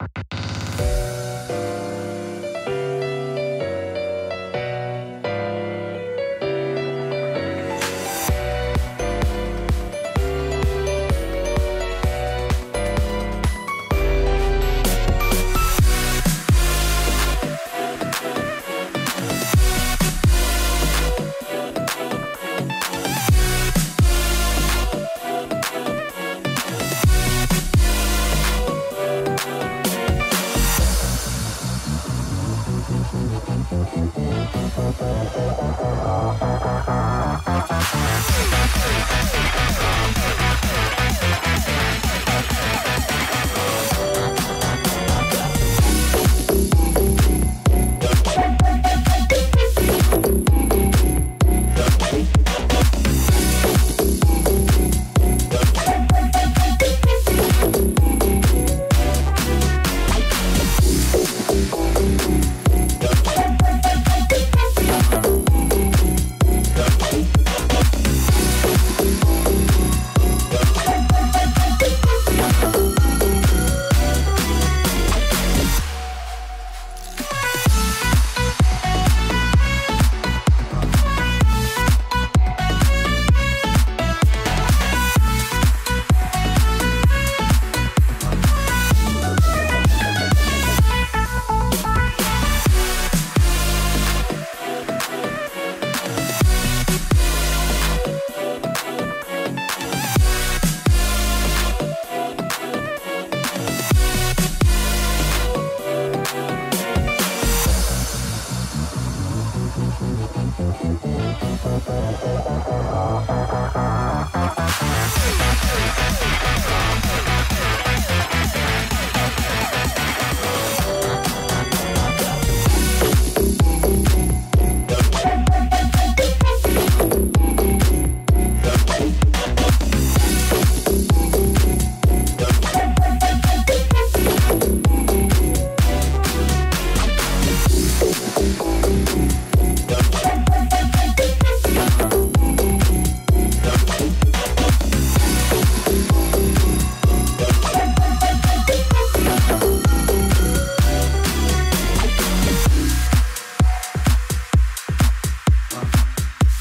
you Thank you.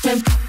Listen.